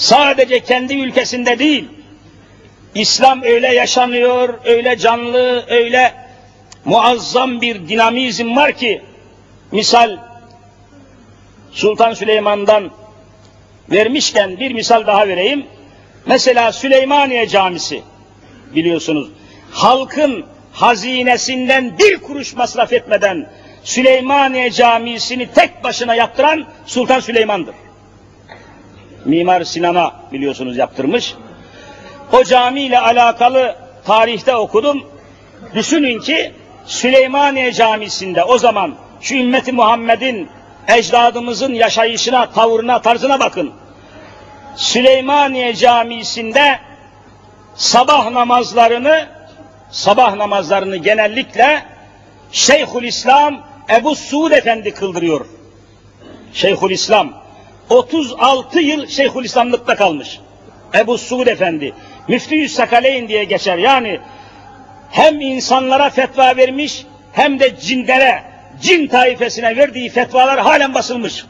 Sadece kendi ülkesinde değil, İslam öyle yaşanıyor, öyle canlı, öyle muazzam bir dinamizm var ki, misal Sultan Süleyman'dan vermişken bir misal daha vereyim. Mesela Süleymaniye Camisi biliyorsunuz. Halkın hazinesinden bir kuruş masraf etmeden Süleymaniye Camisi'ni tek başına yaptıran Sultan Süleyman'dır. Mimar Sinan'a biliyorsunuz yaptırmış. O camiyle alakalı tarihte okudum. Düşünün ki Süleymaniye Camisi'nde o zaman şu ümmeti Muhammed'in ecdadımızın yaşayışına, tavrına, tarzına bakın. Süleymaniye Camisi'nde sabah namazlarını sabah namazlarını genellikle Şeyhülislam Ebu Suud Efendi kıldırıyor. Şeyhülislam 36 yıl Şeyhülislamlıkta kalmış. Ebu Suud Efendi. Müftü Sakaleyn diye geçer. Yani hem insanlara fetva vermiş hem de cinlere, cin taifesine verdiği fetvalar halen basılmış.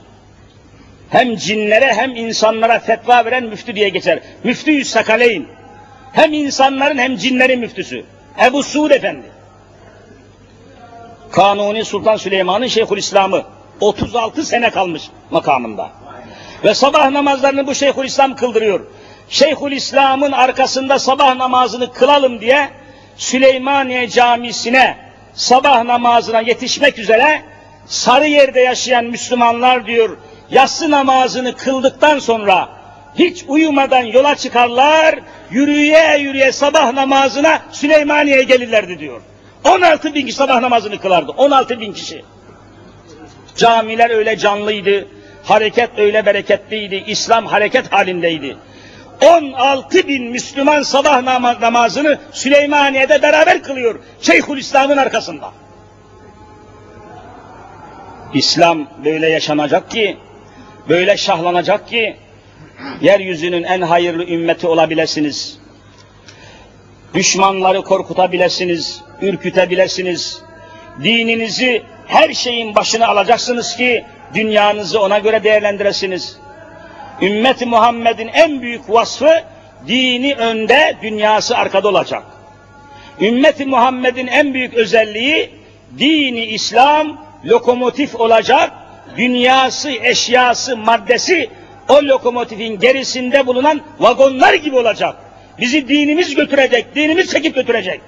Hem cinlere hem insanlara fetva veren müftü diye geçer. Müftü Sakaleyn. Hem insanların hem cinlerin müftüsü. Ebu Suud Efendi. Kanuni Sultan Süleyman'ın Şeyhülislam'ı 36 sene kalmış makamında. Ve sabah namazlarını bu Şeyhülislam kıldırıyor. Şeyhülislam'ın arkasında sabah namazını kılalım diye Süleymaniye Camisi'ne sabah namazına yetişmek üzere Sarıyer'de yaşayan Müslümanlar diyor yatsı namazını kıldıktan sonra hiç uyumadan yola çıkarlar, yürüye yürüye sabah namazına Süleymaniye'ye gelirlerdi diyor. 16 bin kişi sabah namazını kılardı. 16 bin kişi. Camiler öyle canlıydı, hareket öyle bereketliydi, İslam hareket halindeydi. 16 bin Müslüman sabah namazını Süleymaniye'de beraber kılıyor. Şeyhülislam'ın arkasında. İslam böyle yaşanacak ki, böyle şahlanacak ki, yeryüzünün en hayırlı ümmeti olabilirsiniz. Düşmanları korkutabilirsiniz, ürkütebilirsiniz. Dininizi her şeyin başına alacaksınız ki dünyanızı ona göre değerlendiresiniz. Ümmeti Muhammed'in en büyük vasfı dini önde, dünyası arkada olacak. Ümmeti Muhammed'in en büyük özelliği dini İslam lokomotif olacak, dünyası, eşyası, maddesi o lokomotifin gerisinde bulunan vagonlar gibi olacak. Bizi dinimiz götürecek, dinimiz çekip götürecek.